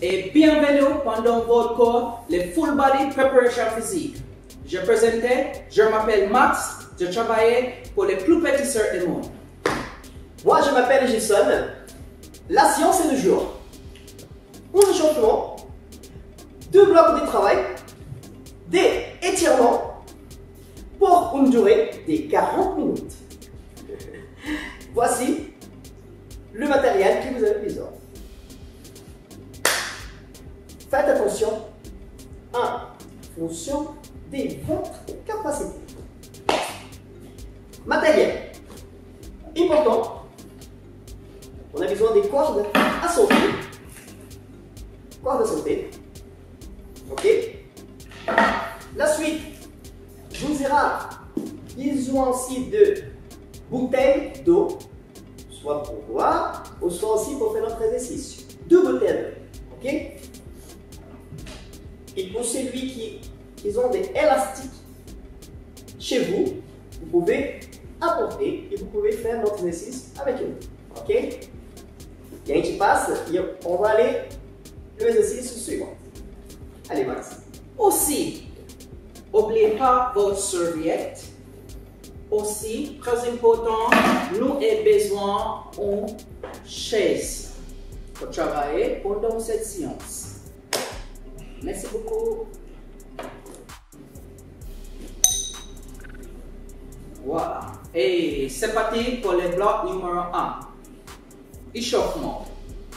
et bienvenue pendant votre cours, le Full Body Preparation Physique. Je présentais, je m'appelle Max, je travaille pour les plus petits sœurs du monde. Moi, je m'appelle Jason. La science est le jour. Un échauffement, deux blocs de travail, des étirements pour une durée de 40 minutes. Voici le matériel que vous avez besoin. Faites attention en fonction de votre capacité. Matériel. Important. On a besoin des cordes à sauter. Cordes à sauter. Ok La suite. Vous aurez besoin aussi de bouteilles d'eau, soit pour boire, ou soit aussi pour faire notre exercice. Deux bouteilles d'eau. Ok Et pour celui qui, qui ont des élastiques chez vous, vous pouvez apporter et vous pouvez faire notre exercice avec nous. Ok? Et a gente passa e on va aller no exercício suivant. Allez, Max. Aussi, n'oubliez pas votre serviette. Aussi, très important, nous avons besoin d'une chaise pour travailler pendant cette séance. Merci beaucoup. Voilà. Et c'est parti pour le bloc numéro 1. Échauffement.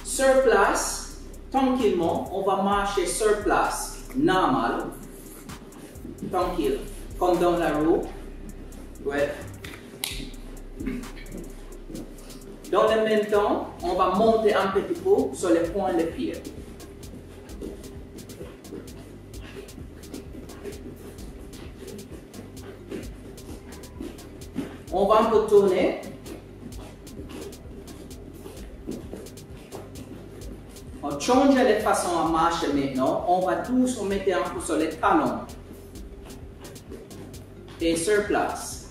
Sur place, tranquillement, on va marcher sur place, normal, tranquille, comme dans la roue. Ouais. Dans le même temps, on va monter un petit peu sur les points de pied. On va un peu tourner. On change les façons à marcher maintenant. On va tous mettre un peu sur les talons. Et sur place.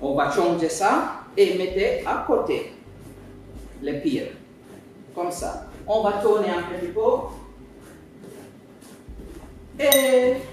On va changer ça et mettre à côté les pieds. Comme ça. On va tourner un petit peu. Et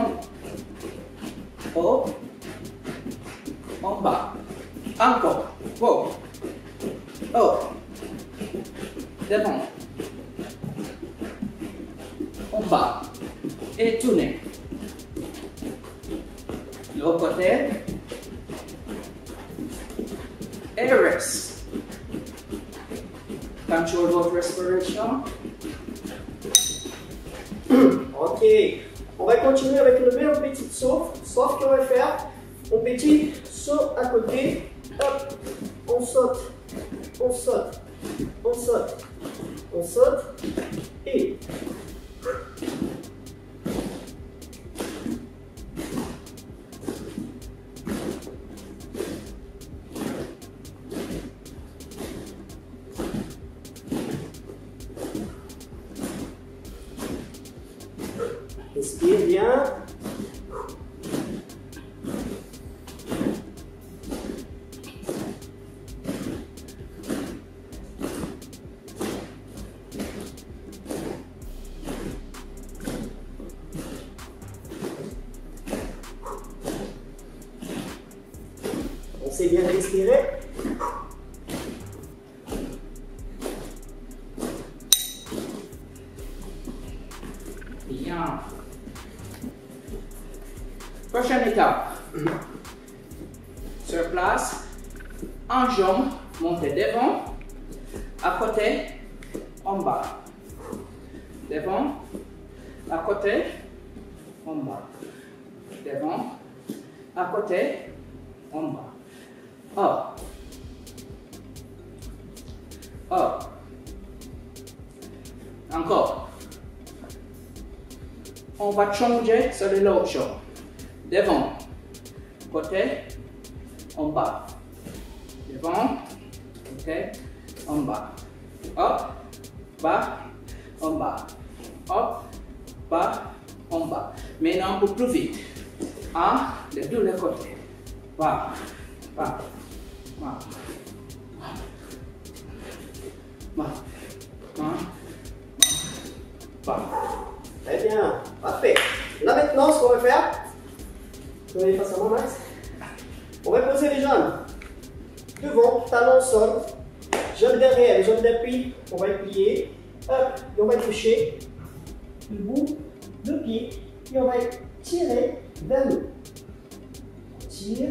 Devant. Haut. En bas. Encore. Haut. Haut. Devant. En bas. Et tournez. L'autre côté. Et reste. Control votre respiration. Ok. On va continuer avec le même petit saut, sauf qu'on va faire un petit saut à côté. Hop, on saute, on saute, on saute, on saute L'option. Devant. Côté. En bas. Devant. Côté. En bas. Hop. Bas. En bas. Hop. Bas. En bas. Maintenant, pour plus vite. Un, les deux les côtés. Bas. Bas. Bas. Bas. Bas. Bas. Très bien. Parfait. Là maintenant, ce qu'on va faire, on va poser les jambes. Devant, talons sol, jambes derrière, les jambes d'appui, on va les plier, hop, et on va toucher le bout, le pied, et on va tirer vers nous. On tire,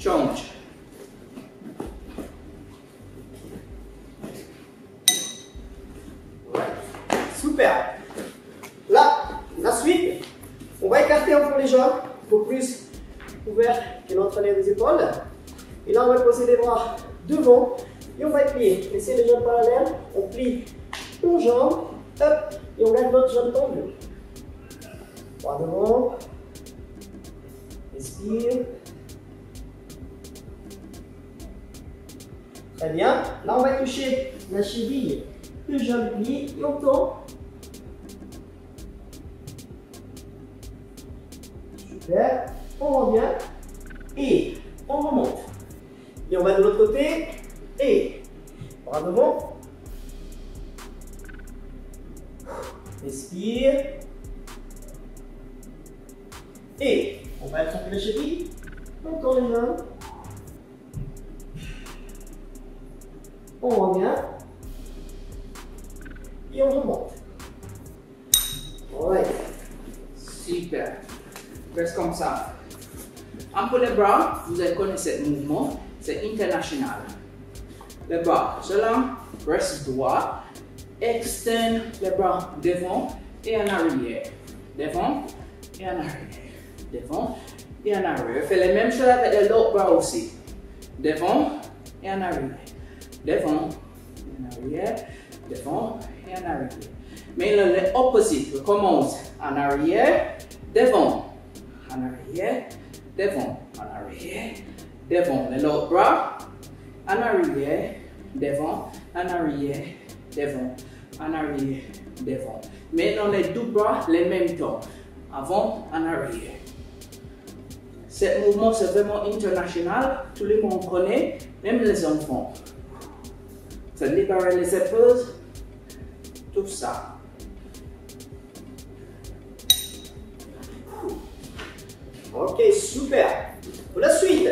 Tchau, ontem. Devant et en arrière. Devant et en arrière. Devant et en arrière. Mais le, opposite, commence en arrière, devant, en arrière, devant, en arrière, devant. L'autre bras, en arrière, devant, en arrière, devant, en arrière, devant. Maintenant les deux bras, les mêmes temps. Avant, en arrière. Ce mouvement, c'est vraiment international. Tout le monde connaît, même les enfants. C'est libérer les épaules, tout ça. Ok, super. Pour la suite,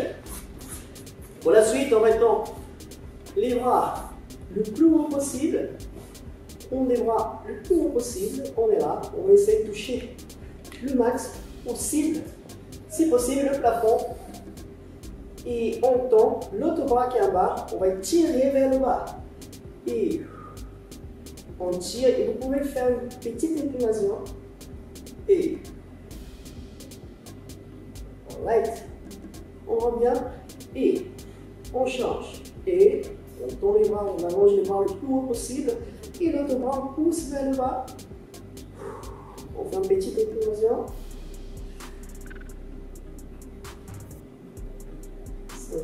pour la suite, on mettant les bras le plus haut possible. On les bras le plus haut possible. On est là. On va essayer de toucher le max possible. Si possible, le plafond. Et on tend l'autre bras qui est en bas. On va tirer vers le bas. Et on tire. Et vous pouvez faire une petite inclination. Et. On revient et on change. Et on tourne les bras, on allonge les bras le plus haut possible. Et l'autre bras pousse vers le bas. On fait une petite inclinaison.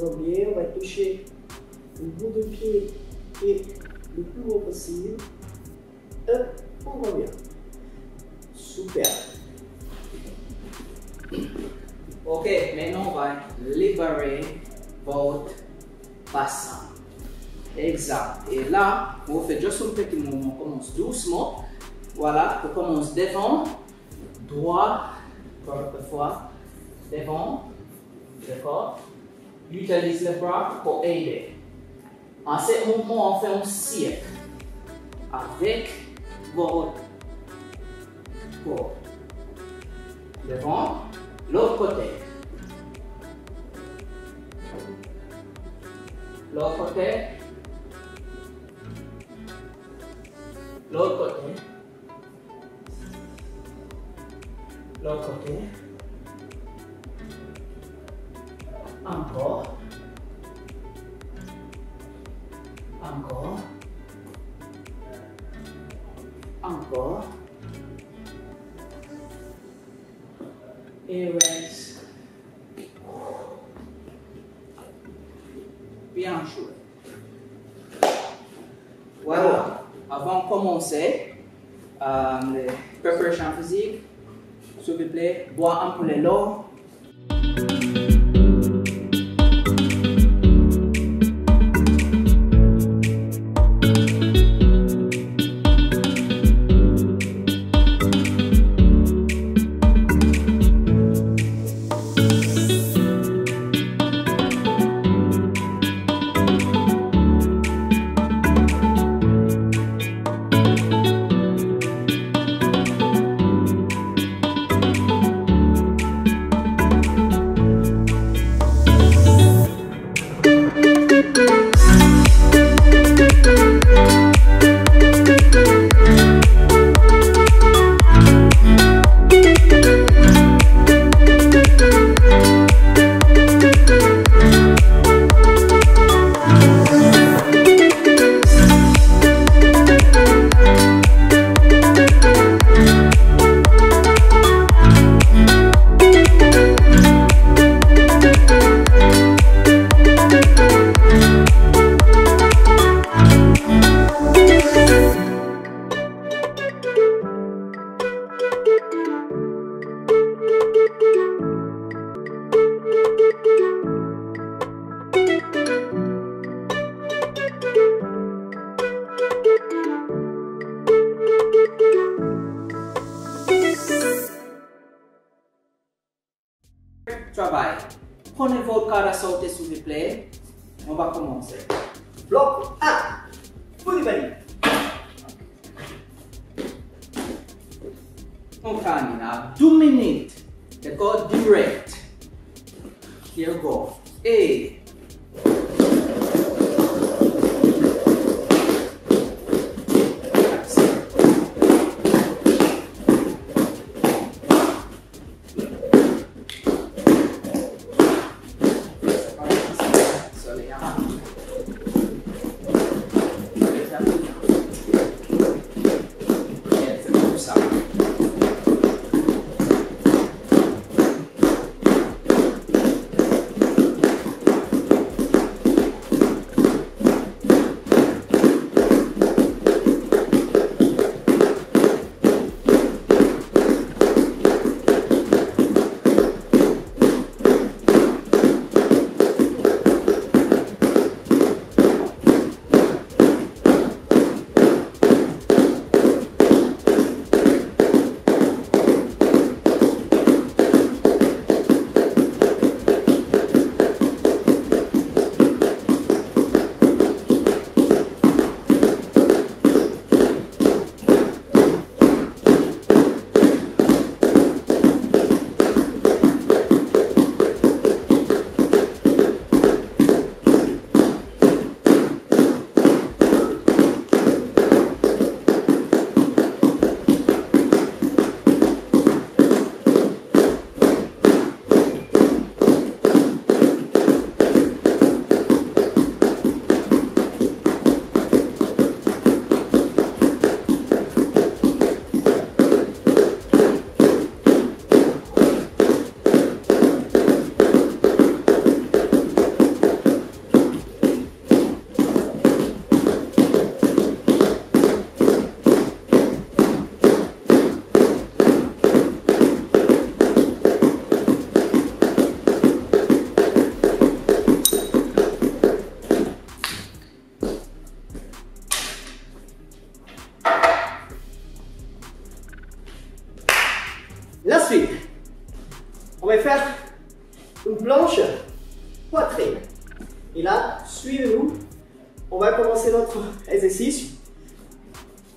On va toucher le bout de pied et le plus haut possible. Hop, on revient. Super. Ok, maintenant on va libérer votre bassin. Exact. Et là, on fait juste un petit mouvement. On commence doucement. Voilà, on commence devant, droit, fois, devant, d'accord. Utilise les bras pour aider. En ce mouvement, on fait un cirque avec votre corps. Devant, l'autre côté. L'autre côté. L'autre côté. L'autre côté. Encore. Encore. Encore. Et reste. Bien joué. Voilà. Avant de commencer, euh, les préparations physiques, s'il vous plaît, bois un peu l'eau.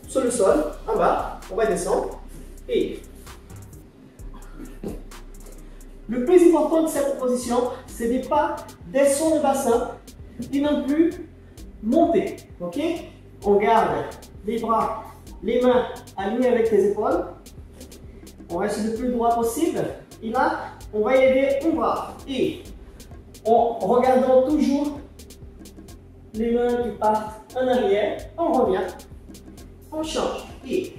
sur le sol, en bas, on va descendre et le plus important de cette position, ce n'est pas descendre le bassin et non plus monter. Ok? On garde les bras, les mains alignées avec les épaules. On reste le plus droit possible. Et là, on va élever un bras et en regardant toujours les mains qui partent en arrière, on revient 空手去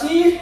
assim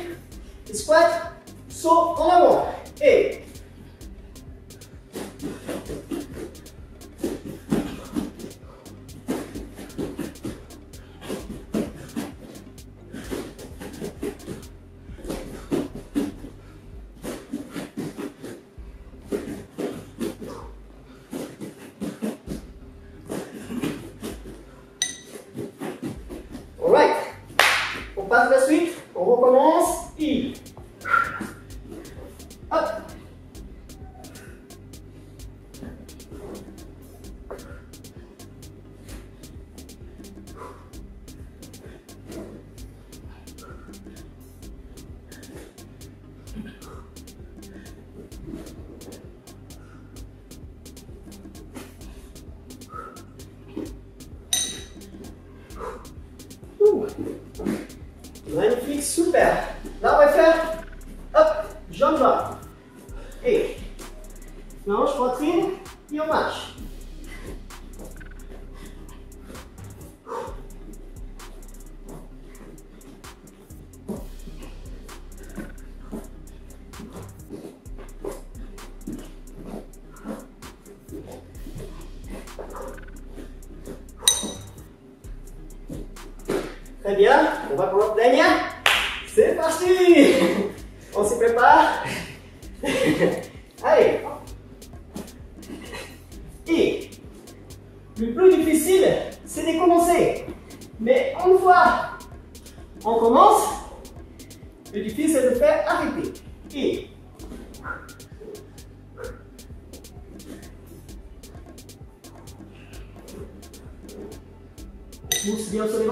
pousse bien sur les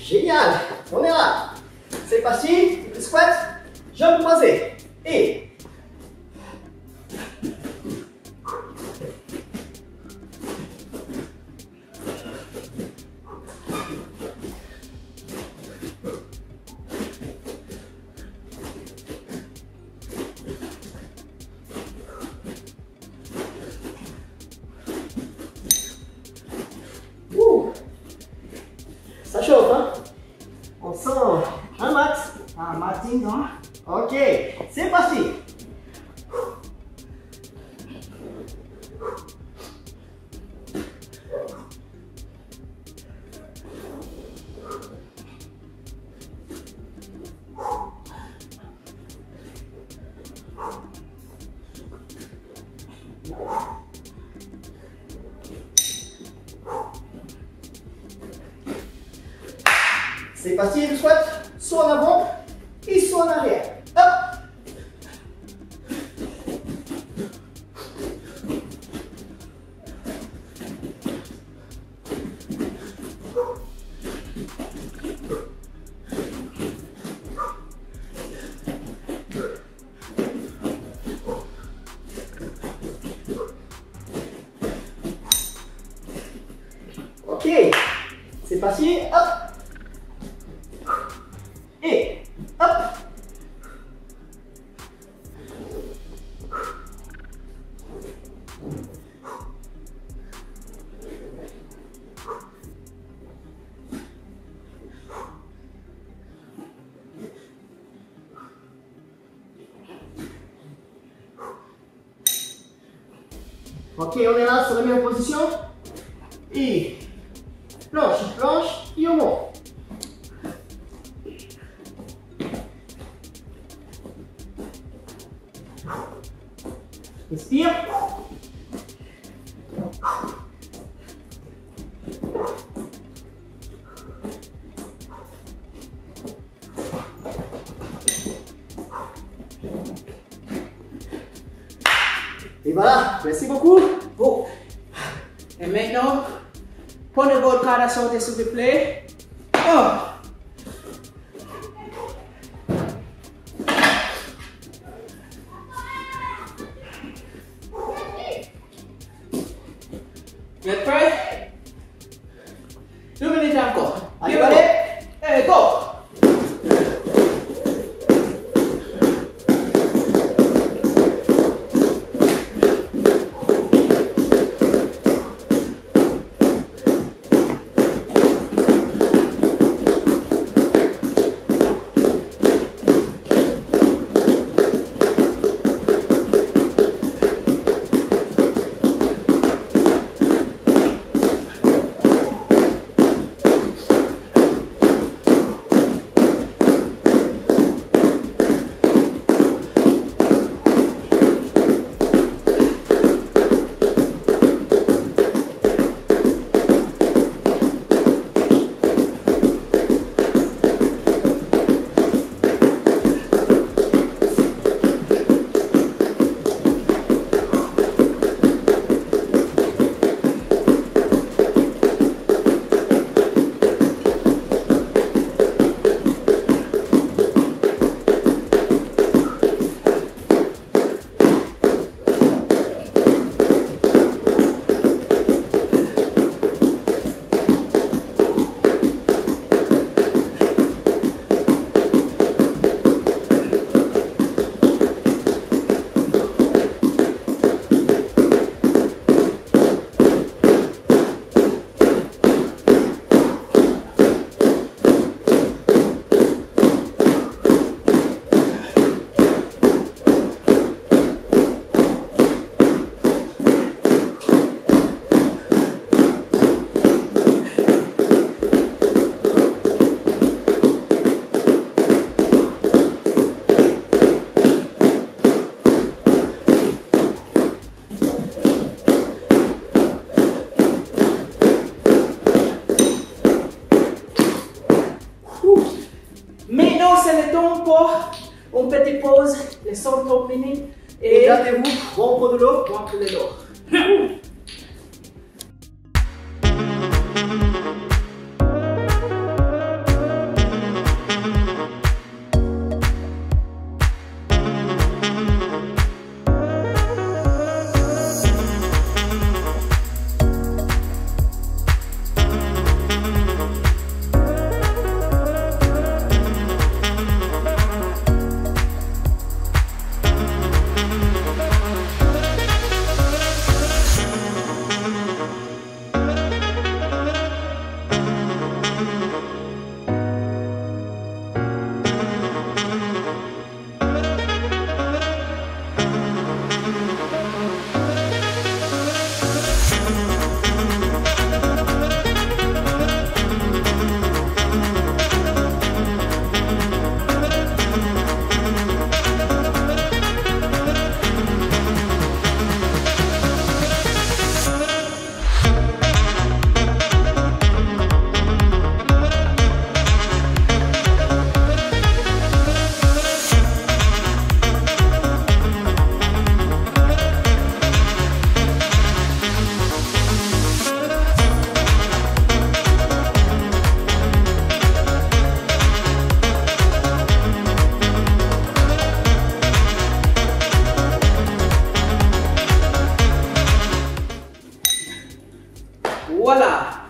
Génial, on est là. C'est parti, le squat, jambes croisées et quedo nella sola mesma posição. E. planche, planche e on monte. Respire. la santé, s'il vous plaît.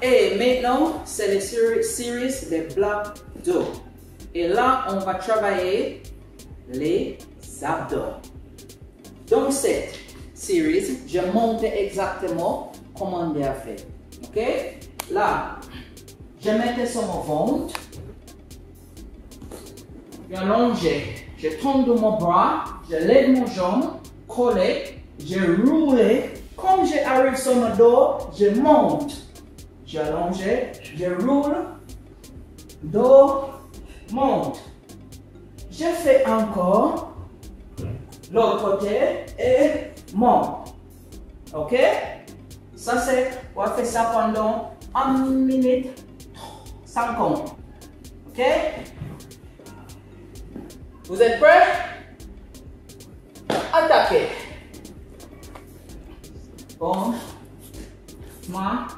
Et maintenant, c'est les séries des blocs dos. Et là, on va travailler les abdos. Dans cette série, je montre exactement comment on a fait. Ok? Là, je mettais sur mon ventre. Je allonge. Je tombe de mon bras. Je lève mon jambe. Collé. Je roule. Comme j'arrive sur mon dos, je monte. Je. Je roule. Dos. Monte. Je fais encore l'autre côté et monte. Ok? Ça c'est, on va faire ça pendant 1 minute 50. Ok? Vous êtes prêts? Attaquez. Bon. Ma.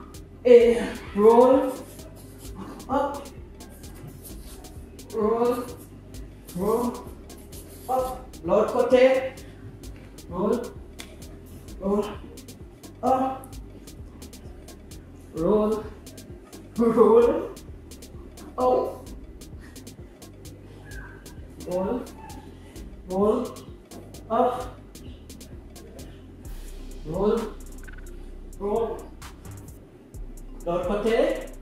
Et roll. Up. Roll. Roll. Up. L'autre côté. Roll. Roll. Up. Roll. Roll. Oh. Roll. Roll. Up. Roll. Roll. L'autre côté.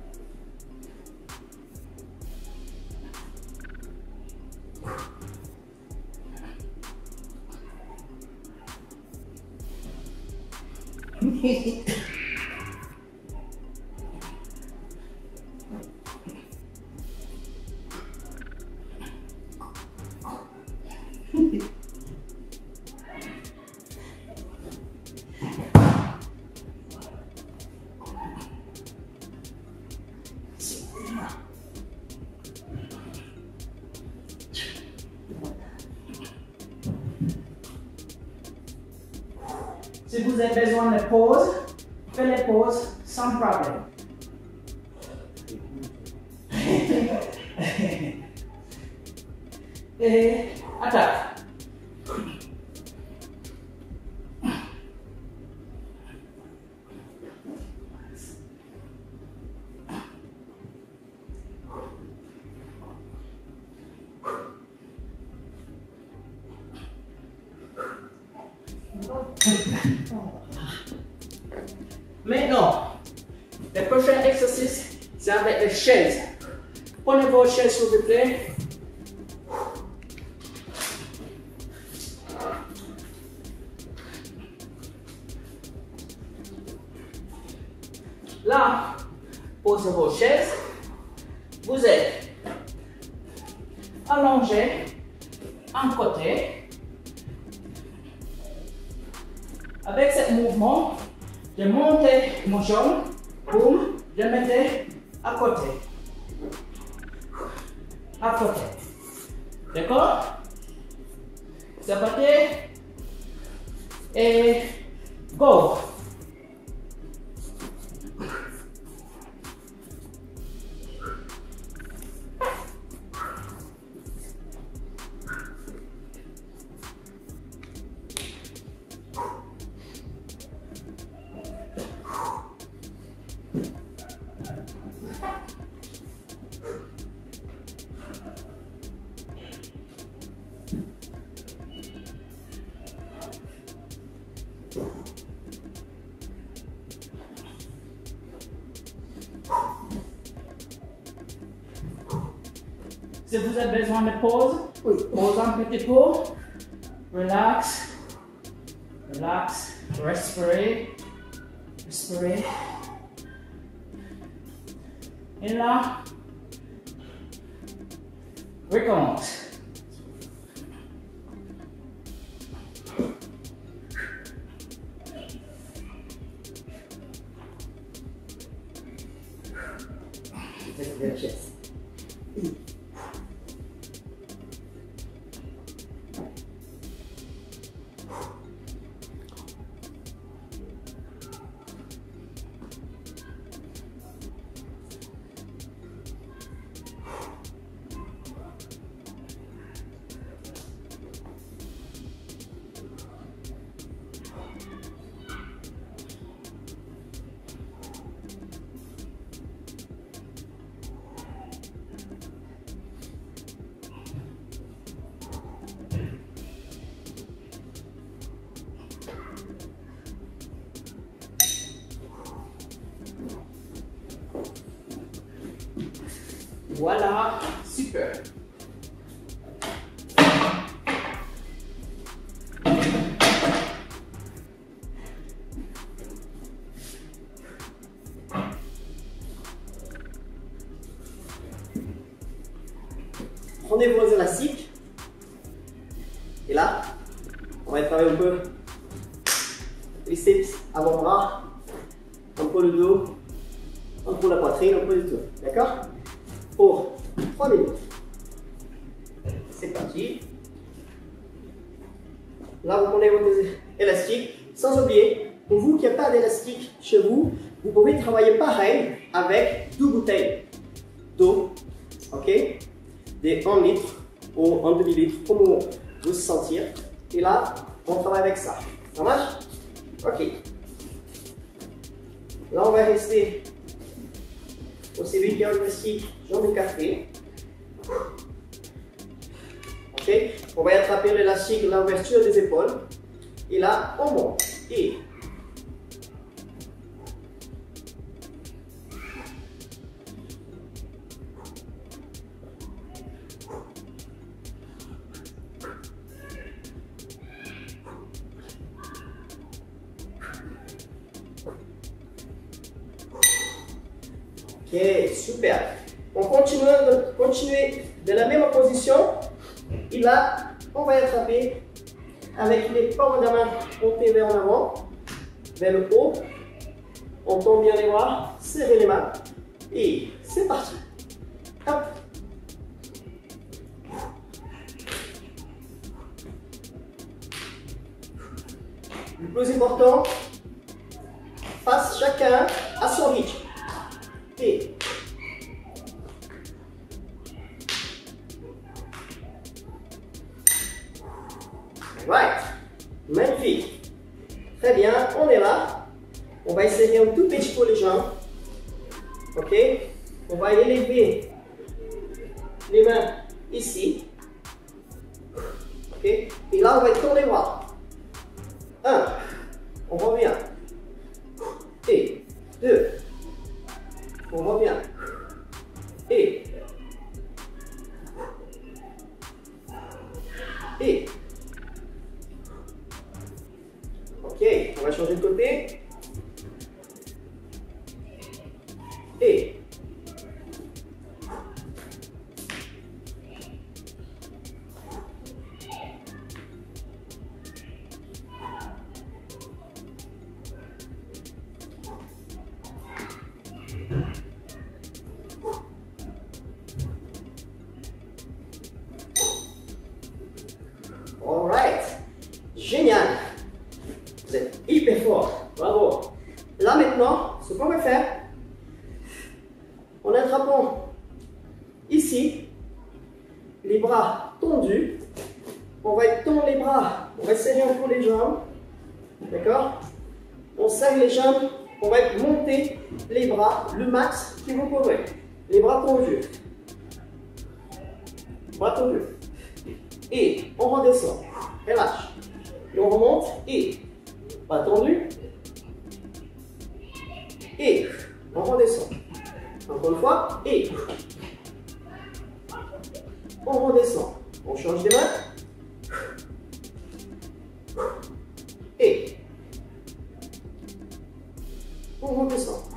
Si vous avez besoin de pause, faites les pauses sans problème. the pose. Pose on petit pot. Relax. Relax. Respire. Respire. Inhale. Recommence. On va attraper l'élastique, l'ouverture des épaules. Et là, on monte. Et ici, les bras tendus. On va étendre les bras, on va serrer un peu les jambes. D'accord? On serre les jambes, on va monter les bras, le max que vous pouvez. Les bras tendus. Bras tendus. Et on redescend. Relâche. Et on remonte. Et bras tendus. Et on redescend. Encore une fois, et on redescend. On change des mains. Et on redescend.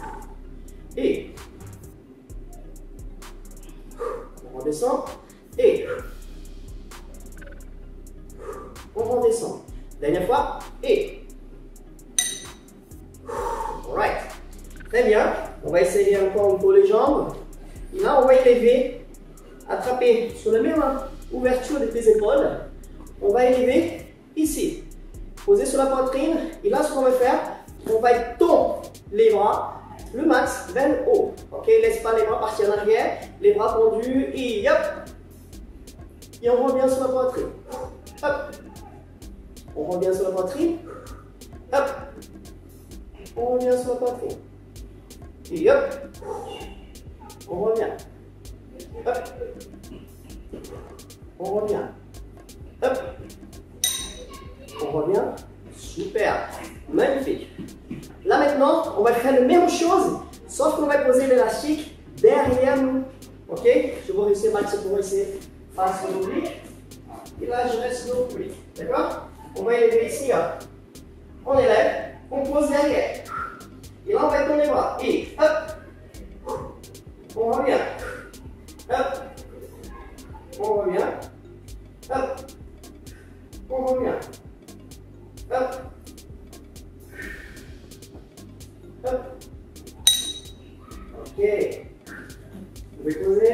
déposez,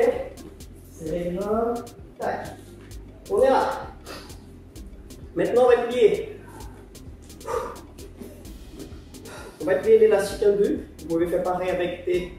serrez les mains, tac. On est là. Maintenant, on va plier. On va plier l'élastique un peu. Vous pouvez faire pareil avec tes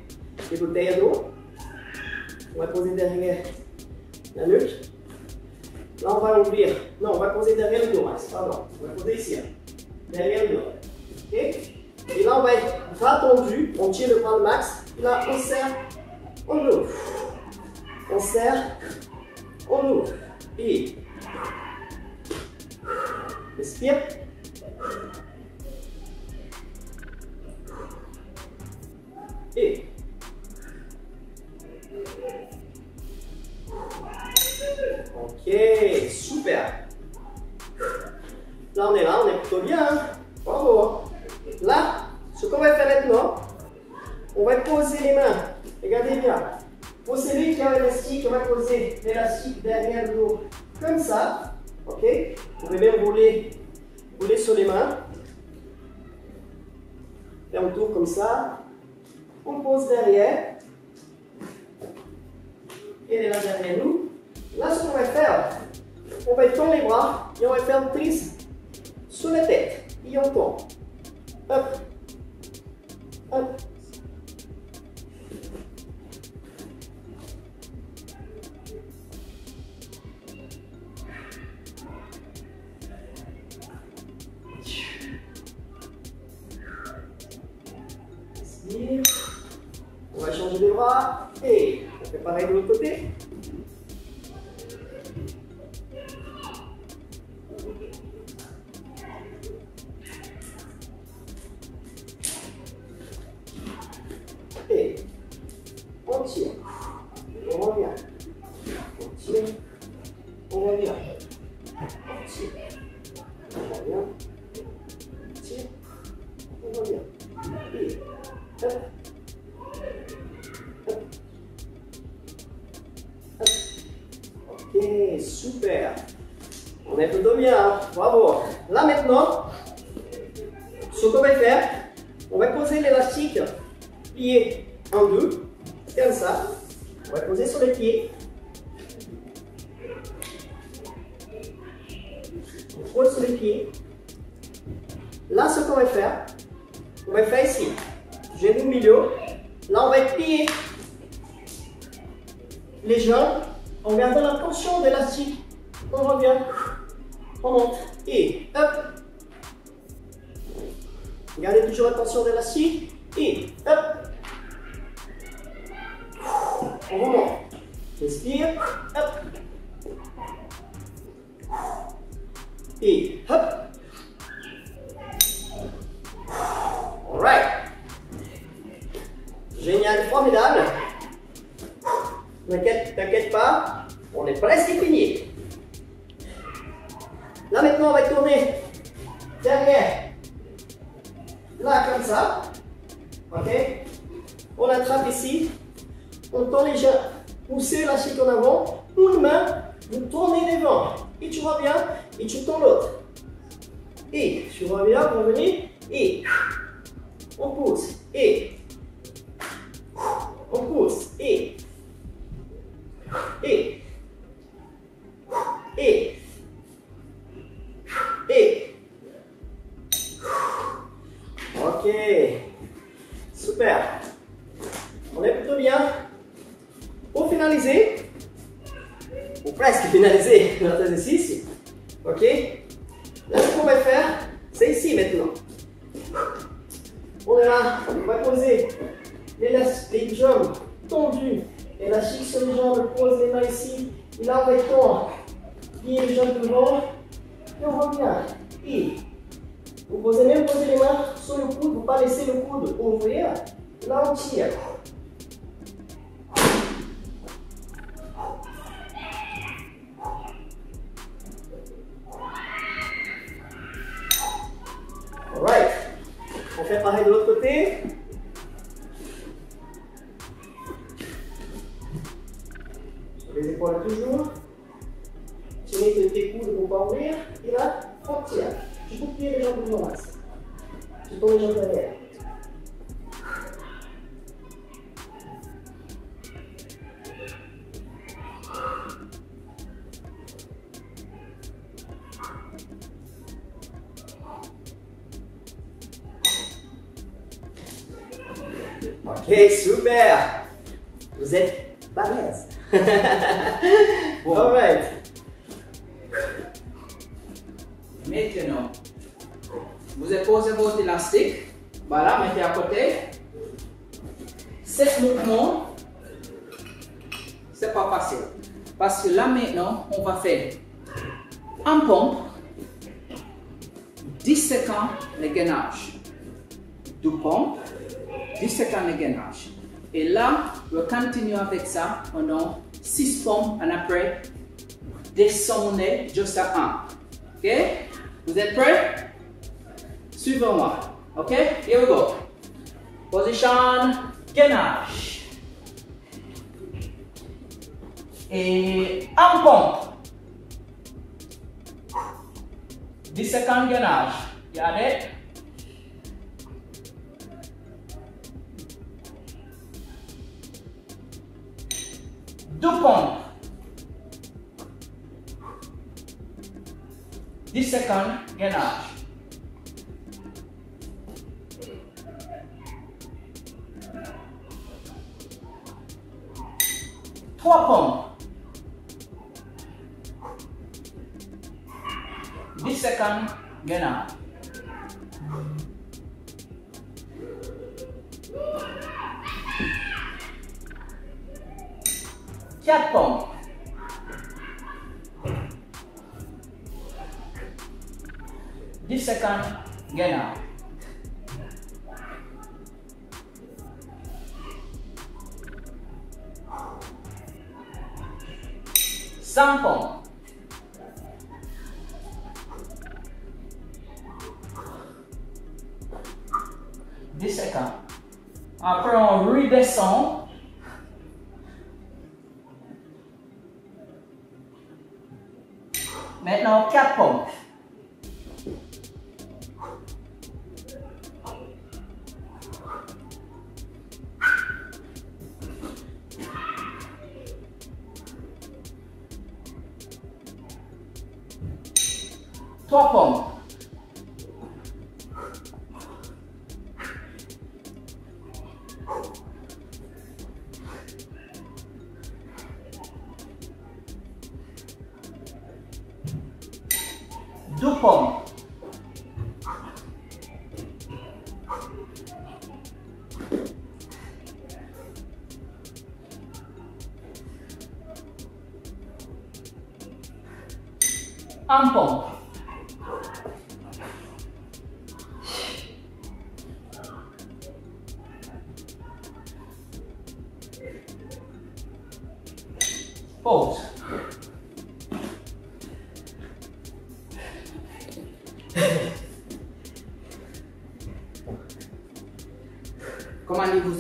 充快递啊 Elastijama, tondu, elastijama, genre pose les mains ici, e lá vai torque, guia, já mort, eu vou virar. E o mesmo pose les mains sobre o cudo, parecer descer o cubo, ouvir, lá o dia. Mon sonner jusqu'à 1. OK? Vous êtes prêts? Suivez-moi. OK? Here we go. Position, gainage. Et en pompe. 10 secondes gainage. Regardez. Deux pompes. the second ganache. Trois pommes. The second ganache. Quatre pommes. This second, get out. Sample.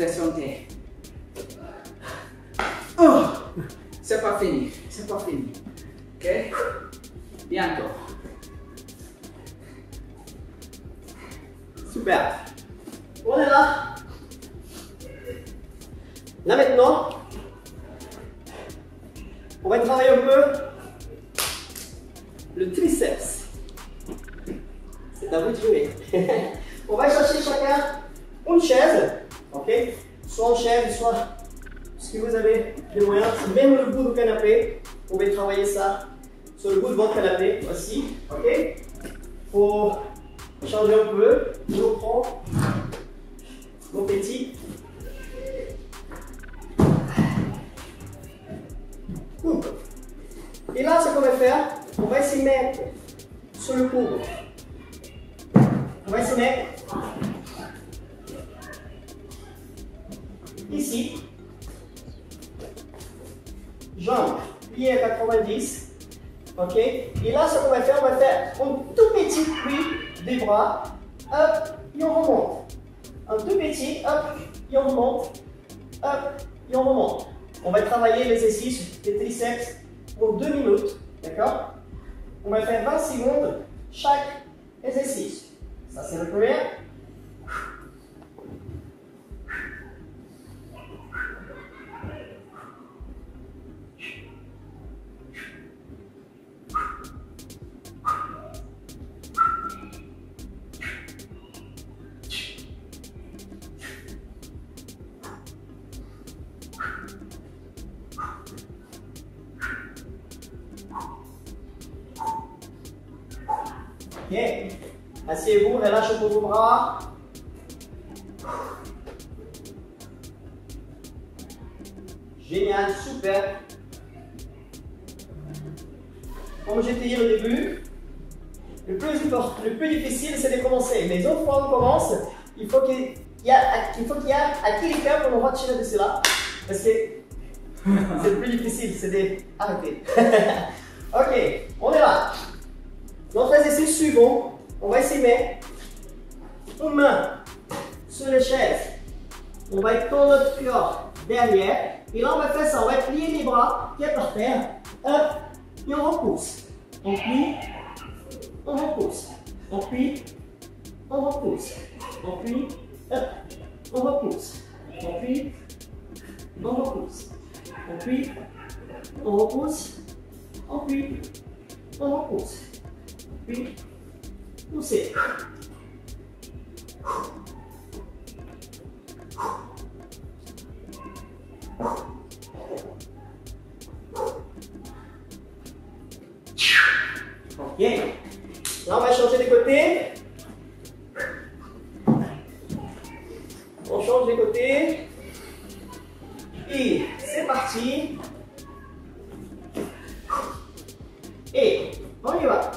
Sentez oh, C'est pas fini, c'est pas fini. Ok? Bientôt. Super. On est là. Là maintenant, on va travailler un peu le triceps. C'est à vous de jouer. on va chercher chacun une chaise, Soit en chaise, soit si vous avez les moyens, même le bout du canapé, vous pouvez travailler ça sur le bout de votre canapé aussi, ok? Pour changer un peu, je reprends mon petit. Et là, ce qu'on va faire, on va s'y mettre sur le coude. On va s'y mettre Jambes pliées à 90. Ok? Et là, ce qu'on va faire, on va faire un tout petit pli des bras. Hop, et on remonte. Un tout petit, hop, et on remonte. Hop, et on remonte. On va travailler l'exercice des triceps pour 2 minutes. D'accord? On va faire 20 secondes chaque exercice. Ça, c'est le premier. Relâchez vos bras. Génial, super. Comme j'ai dit au début, le plus, le plus difficile, c'est de commencer. Mais une fois qu'on commence, il faut qu'il y, a, ait à quelqu'un pour nous retirer de cela. Parce que c'est le plus difficile, c'est d'arrêter. ok, on est là. Notre exercice suivant, on va essayer de mettre une main sur les chaises. On va étendre notre corps derrière. Et là, on va faire ça. On va plier les bras, pieds par terre. Hop, et on repousse. On plie, on repousse. On plie, on repousse. On plie, hop, on repousse. On plie, on repousse. On plie, on repousse. On plie, on repousse. Puis, poussez. Ok. Là, on va changer de côté. On change de côté. Et c'est parti. Et on y va.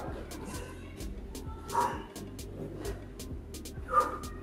Whew.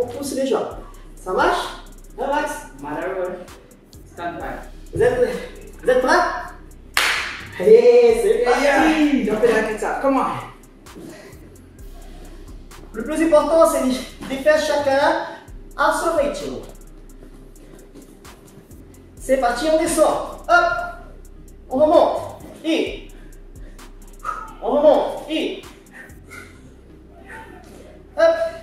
On pousse les jambes. Ça marche? Relax. Stand by. Vous êtes, vous êtes prêts? Allez, c'est parti. Yeah. Come on. Le plus important, c'est de faire chacun un seul rythme. C'est parti, on descend. Hop. On remonte. Et. On remonte. Et. Hop.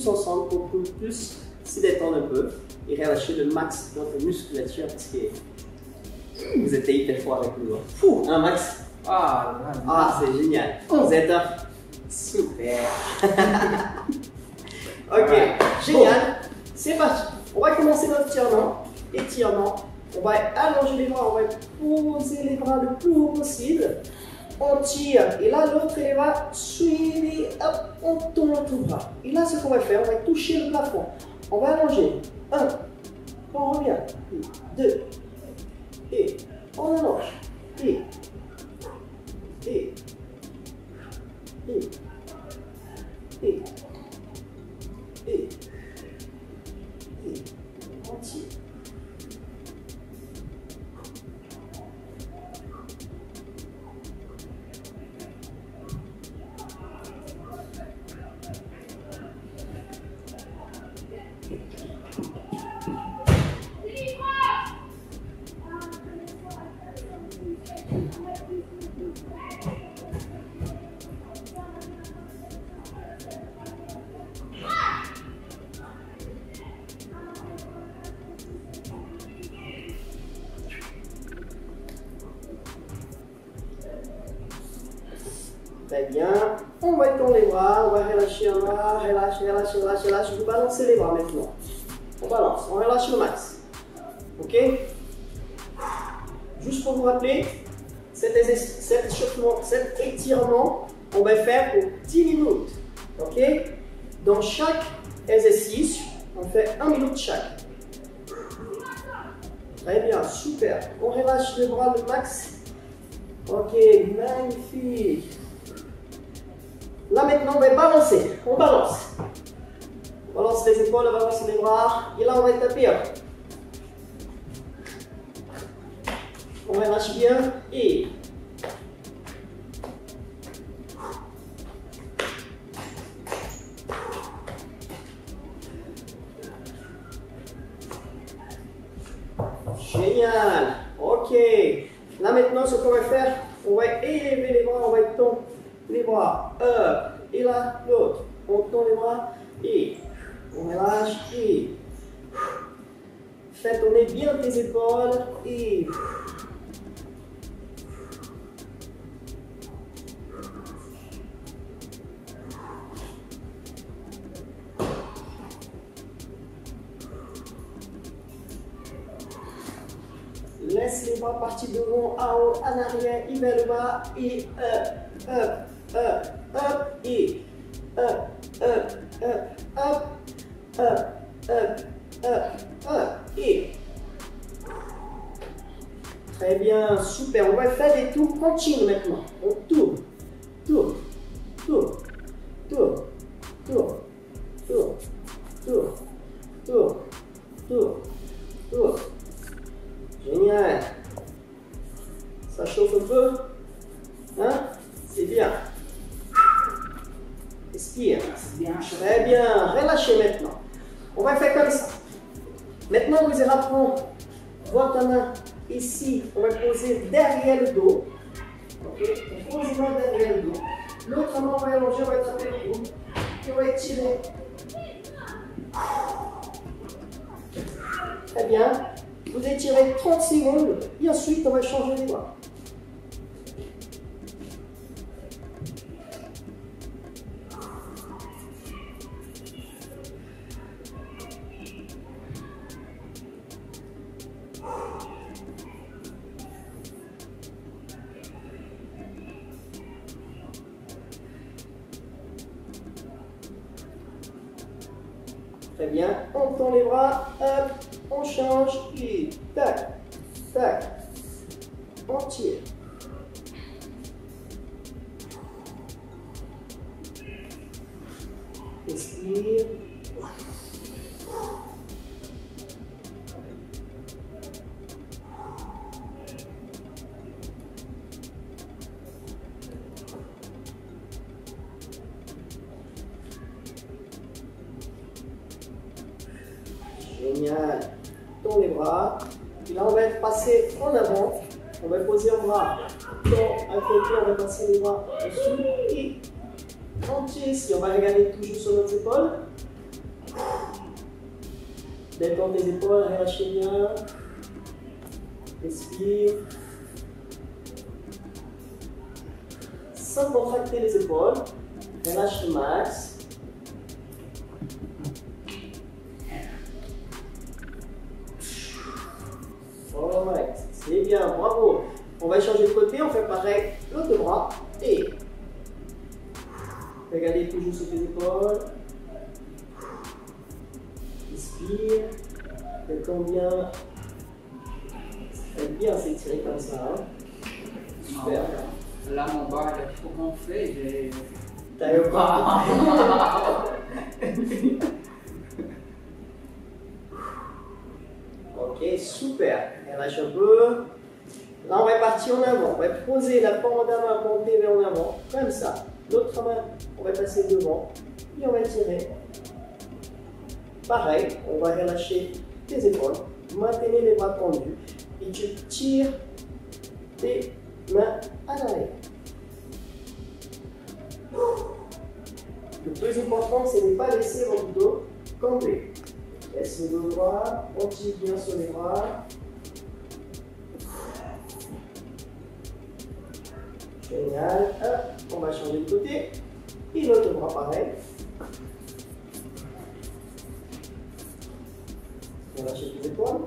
Tous ensemble pour qu'on puisse se détendre un peu et relâcher le max de notre musculature parce que vous êtes hyper fort avec nous. hein. Fou, hein Max? Ah, là, là. Ah, c'est génial. Vous êtes un super. Ok, génial. C'est parti. On va commencer notre étirement. Étirement. On va allonger les bras, on va poser les bras le plus haut possible. On tire et là l'autre il va suivre. Hop, on tourne tout bras. Et là ce qu'on va faire, on va toucher le plafond. On va allonger. Un. On revient. Deux. Et on allonge. Et. Et. Et. Et. Et. Très bien. On va étendre les bras, on va relâcher un bras, relâche, relâche, relâche, relâche. Vous balancez les bras maintenant. On balance, on relâche le max. Ok? Juste pour vous rappeler, cet, étirement, on va faire pour 10 minutes. Ok? Dans chaque exercice, on fait 1 minute chaque. Très bien, super. On relâche les bras le max. Ok, magnifique. Là maintenant, on va balancer. On balance. On balance les épaules, on balance les bras. Et là, on va taper. On relâche bien. Et Très bien. Relâchez maintenant. On va faire comme ça. Maintenant, vous allez prendre votre main ici. On va poser derrière le dos. Ok On pose les mains derrière le dos. L'autre main, on va allonger, on va le dos. Et on va étirer. Très bien. Vous étirez 30 secondes et ensuite on va changer les bras. Super. Là, mon bras il est trop gonflé. j'ai- T'as eu pas Ok, super. Relâche un peu. Là, on va partir en avant. On va poser la paume de la main montée vers en avant, comme ça. L'autre main, on va passer devant. Et on va tirer. Pareil, on va relâcher tes épaules. Maintenez les bras tendus. Et tu tires tes à l'arrière. Le plus important, c'est de ne pas laisser votre dos camper. Laissez le bras, on tire bien sur les bras. Génial. Hop, on va changer de côté. Et l'autre bras pareil. Relâchez les épaules.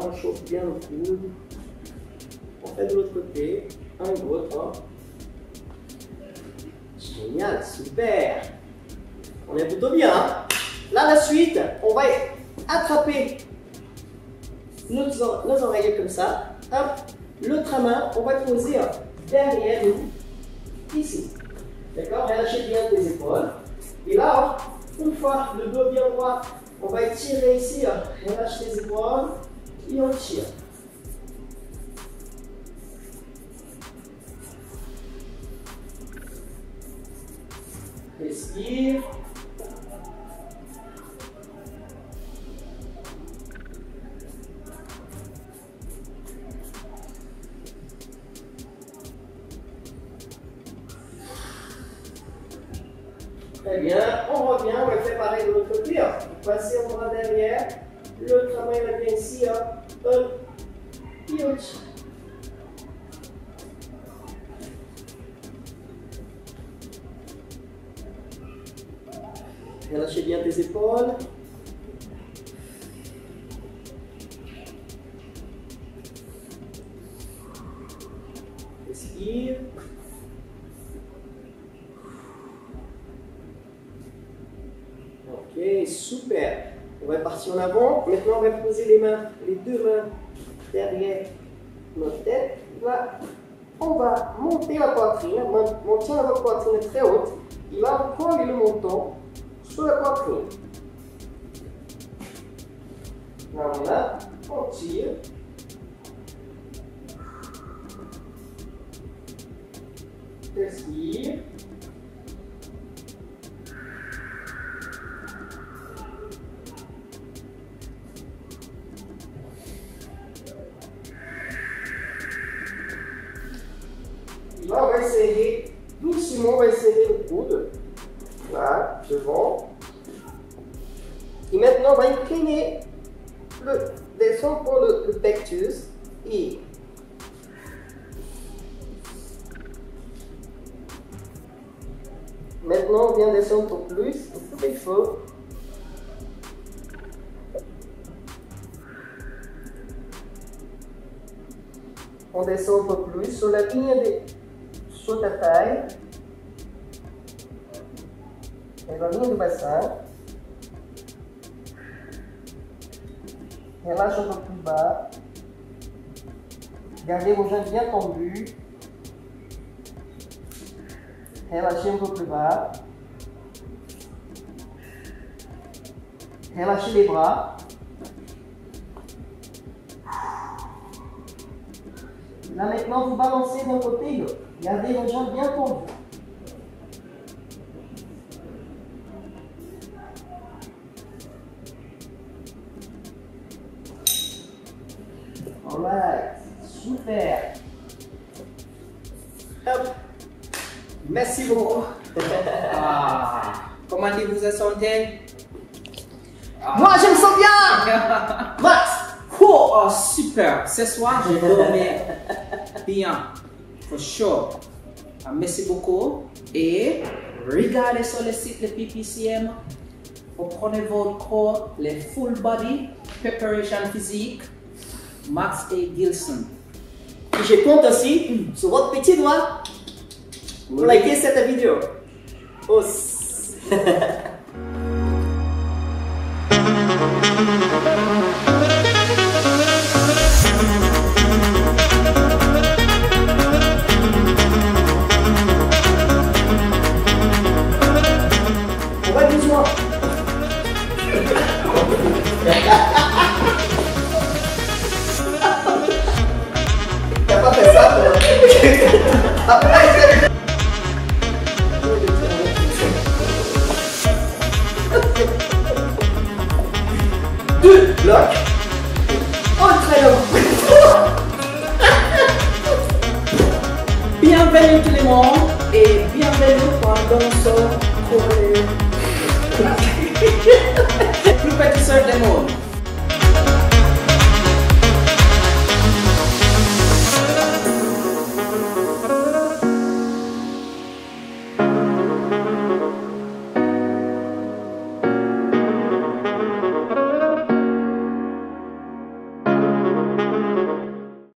On chauffe bien le coude. On fait de l'autre côté, un autre. Hein. Génial, super. On est plutôt bien. Hein. Là, la suite, on va attraper nos, nos oreillers comme ça. L'autre main, on va poser derrière nous, ici. D'accord Relâchez bien les épaules. Et là, une fois le dos bien droit, on va étirer ici, relâche les épaules on tire. Respire. Très bien, on revient, on va faire pareil de l'autre côté. Passez on bras derrière, le travail va bien ici, un, et autre. Relâchez bien tes épaules. Respire. Relâchez les bras. Là maintenant, vous balancez d'un côté et. Gardez vos jambes bien tendues. Alright, super. Hop. Merci beaucoup. Vous vous sentez Ah. Moi, je me sens bien. Max. Oh, oh, super. Ce soir, j'ai dormi bien. For sure. Ah, merci beaucoup. Et regardez sur le site de PPCM. Vous prenez votre corps, les full body, preparation physique, Max A. Gilson. Et je compte aussi sur votre petit doigt pour liker cette vidéo. Os.